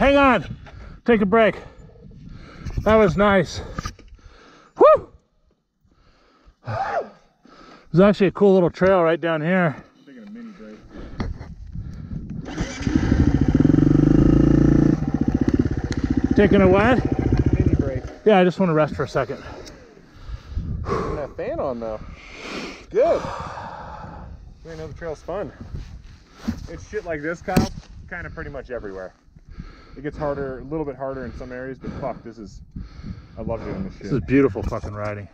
hang on. Take a break. That was nice. Woo! There's actually a cool little trail right down here. Taking a mini break. Taking a what? Mini break. Yeah, I just want to rest for a second. Turn that fan on though. Good. I know the trail's fun. It's shit like this, Kyle, kind of pretty much everywhere. It gets harder, a little bit harder in some areas, but fuck, this is, I love doing this shit. This is beautiful fucking riding.